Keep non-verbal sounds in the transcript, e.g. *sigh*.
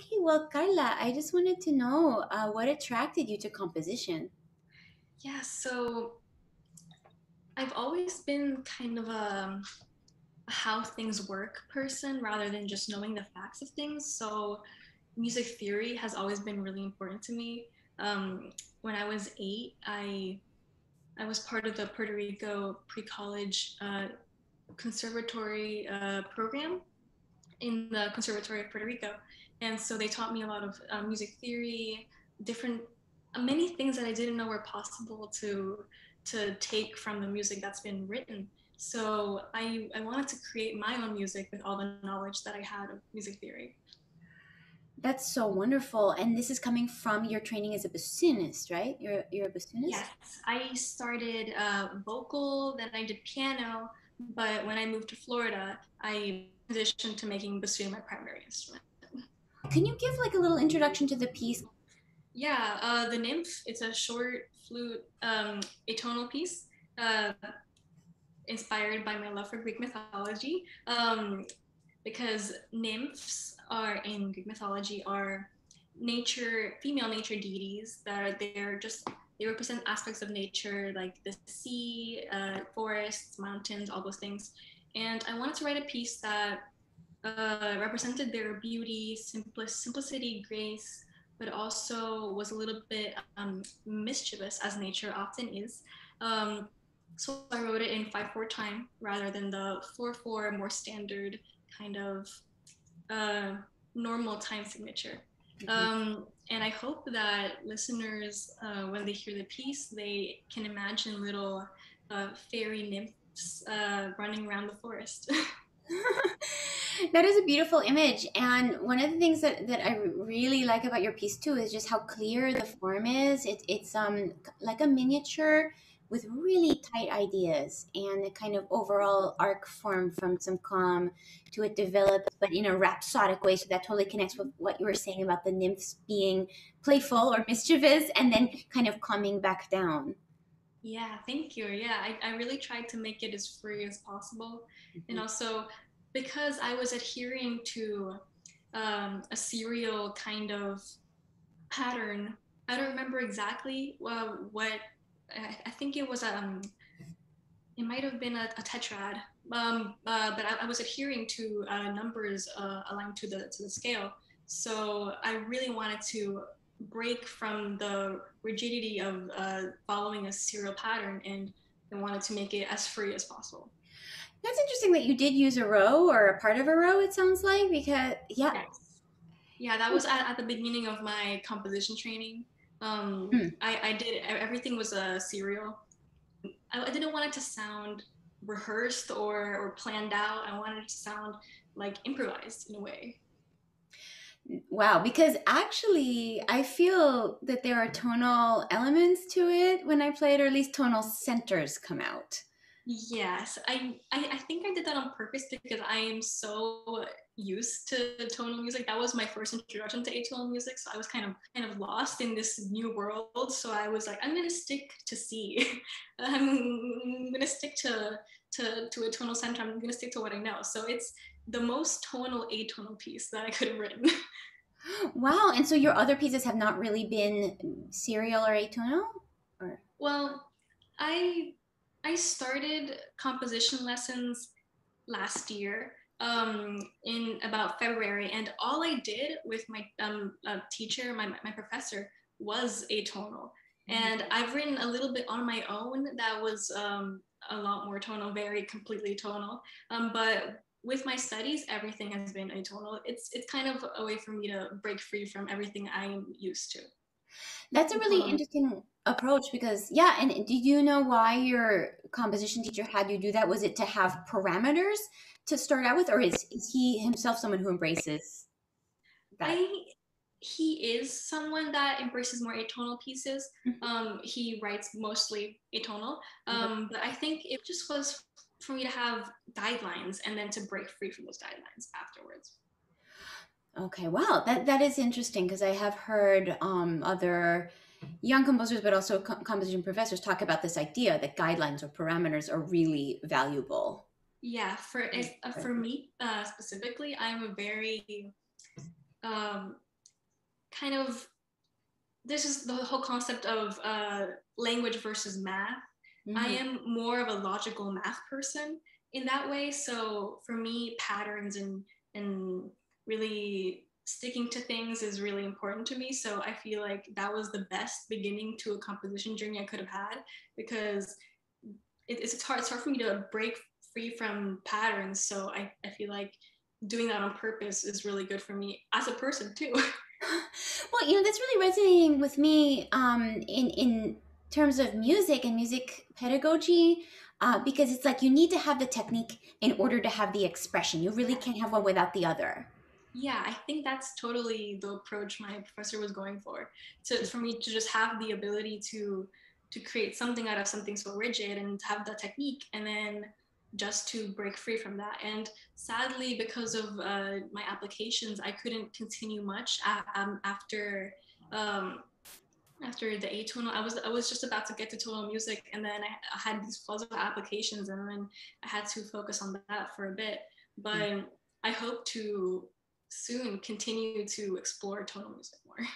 Okay, well, Carla, I just wanted to know uh, what attracted you to composition. Yeah, so I've always been kind of a, how things work person rather than just knowing the facts of things. So music theory has always been really important to me. Um, when I was eight, I I was part of the Puerto Rico pre-college uh, conservatory uh, program in the Conservatory of Puerto Rico, and so they taught me a lot of uh, music theory, different many things that I didn't know were possible to to take from the music that's been written. So I I wanted to create my own music with all the knowledge that I had of music theory. That's so wonderful. And this is coming from your training as a bassoonist, right? You're, you're a bassoonist? Yes, I started uh, vocal, then I did piano, but when I moved to Florida, I transitioned to making bassoon my primary instrument. Can you give like a little introduction to the piece? Yeah, uh, the nymph. It's a short flute um, atonal piece, uh, inspired by my love for Greek mythology. Um, because nymphs are in Greek mythology are nature, female nature deities that are they're just they represent aspects of nature like the sea, uh, forests, mountains, all those things. And I wanted to write a piece that uh, represented their beauty, simplicity, grace, but also was a little bit um, mischievous, as nature often is. Um, so I wrote it in 5-4 time rather than the 4-4 more standard kind of uh, normal time signature. Mm-hmm. Um, and I hope that listeners, uh, when they hear the piece, they can imagine little uh, fairy nymphs uh, running around the forest. *laughs* *laughs* that is a beautiful image. And one of the things that, that I really like about your piece too is just how clear the form is. It, it's um like a miniature with really tight ideas and a kind of overall arc form from some calm to it developed but in a rhapsodic way. So that totally connects with what you were saying about the nymphs being playful or mischievous and then kind of calming back down. Yeah, thank you. Yeah, I, I really tried to make it as free as possible. Mm-hmm. And also because I was adhering to um, a serial kind of pattern, I don't remember exactly uh, what I, think it was um, it might have been a, a tetrad, um, uh, but I, I, was adhering to uh, numbers uh, aligned to the to the scale. So I really wanted to break from the rigidity of uh, following a serial pattern, and I wanted to make it as free as possible. That's interesting that you did use a row or a part of a row. It sounds like because yeah. Yes. Yeah, that was at, at the beginning of my composition training. Um, hmm. I, I did everything was a serial. I, I didn't want it to sound rehearsed or, or planned out. I wanted it to sound like improvised in a way. Wow, because actually, I feel that there are tonal elements to it when I play it, or at least tonal centers come out. Yes, I, I, I think I did that on purpose because I am so used to tonal music. That was my first introduction to atonal music, so I was kind of kind of lost in this new world. So I was like, I'm gonna stick to C. *laughs* I'm gonna stick to to to a tonal center. I'm gonna stick to what I know. So it's the most tonal atonal piece that I could have written. *gasps* wow! And so your other pieces have not really been serial or atonal, or well, I I started composition lessons last year um, in about February, and all I did with my um, uh, teacher, my, my professor, was atonal. Mm-hmm. And I've written a little bit on my own that was um, a lot more tonal, very completely tonal. Um, but with my studies, everything has been atonal. It's it's kind of a way for me to break free from everything I'm used to. That's a really um, interesting approach because yeah and do you know why your composition teacher had you do that? Was it to have parameters to start out with or is, is he himself someone who embraces that? I, he is someone that embraces more atonal pieces. Mm-hmm. um, he writes mostly atonal. Um, mm-hmm. but i think it just was for me to have guidelines and then to break free from those guidelines afterwards. Okay wow that that is interesting because i have heard um, other young composers, but also co- composition professors talk about this idea that guidelines or parameters are really valuable. Yeah, for uh, for me uh, specifically, I'm a very um, kind of this is the whole concept of uh, language versus math. Mm-hmm. I am more of a logical math person in that way. So for me, patterns and and really sticking to things is really important to me. So I feel like that was the best beginning to a composition journey I could have had because it, it's hard. It's hard for me to break free from patterns. So I, I feel like doing that on purpose is really good for me as a person too. *laughs* well, you know, that's really resonating with me um, in in terms of music and music pedagogy. Uh, because it's like you need to have the technique in order to have the expression. You really can't have one without the other. Yeah, I think that's totally the approach my professor was going for. To for me to just have the ability to to create something out of something so rigid and have the technique, and then just to break free from that. And sadly, because of uh, my applications, I couldn't continue much um, after um, after the atonal. I was I was just about to get to tonal music, and then I, had these floods of applications, and then I had to focus on that for a bit. But mm. I hope to soon continue to explore tonal music more.